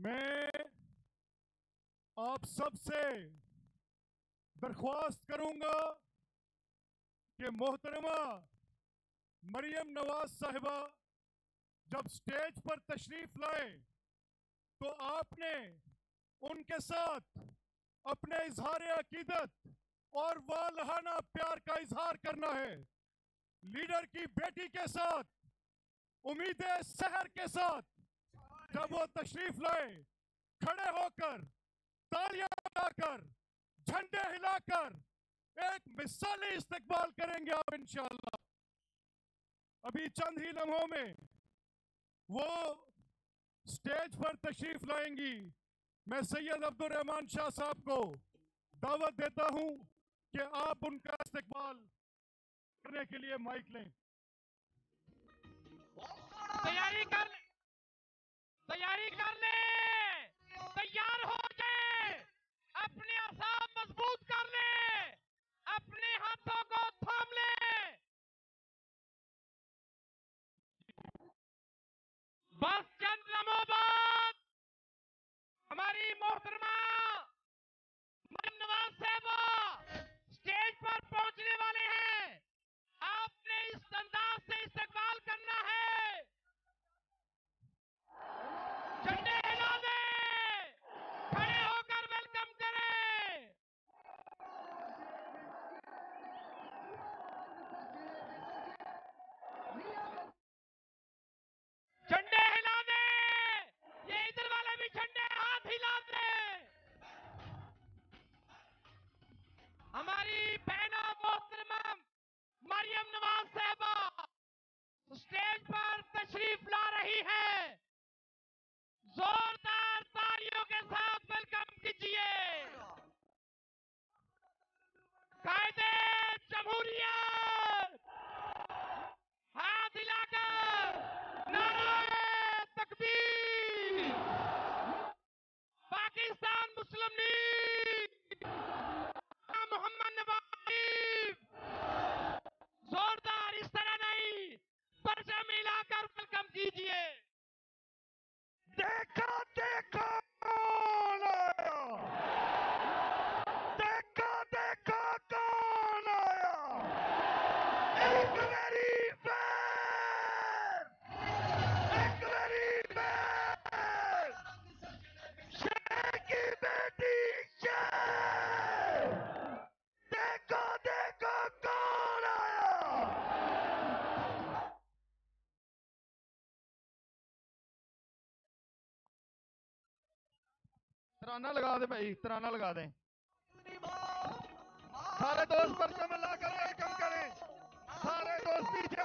मैं आप सबसे दरख्वास्त करूँगा कि मोहतरमा मरियम नवाज़ साहिबा जब स्टेज पर तशरीफ़ लाए तो आपने उनके साथ अपने इजहार अकीदत और वालहाना प्यार का इजहार करना है। लीडर की बेटी के साथ, उम्मीद शहर के साथ जब वो तशरीफ़ लाए, खड़े होकर, तालियाँ लगाकर झंडे हिलाकर, एक मिसाली इस्तेकबाल करेंगे आप इंशाल्लाह। अभी चंद ही लम्हों में वो स्टेज पर तशरीफ़ लाएँगी। मैं सैयद अब्दुल रहमान शाह साहब को दावत देता हूँ कि आप उनका इस्तेकबाल करने के लिए माइक लें। तैयारी कर ले। तैयारी कर ले तैयार हो जाए अपने असाब मज़बूत कर ले अपने हाथों को थाम ले बस चंद लम्हों बाद हमारी मोहतरमा मरियम नवाज़ साहबा। मुस्लिम लीग। मोहम्मद नवाज़। जोरदार इस तरह नहीं। परचम मिलाकर वेलकम कीजिए। देखा तराना लगा दे भाई तराना लगा दे सारे दोस्त परचम करें कम करें सारे दोस्त पीछे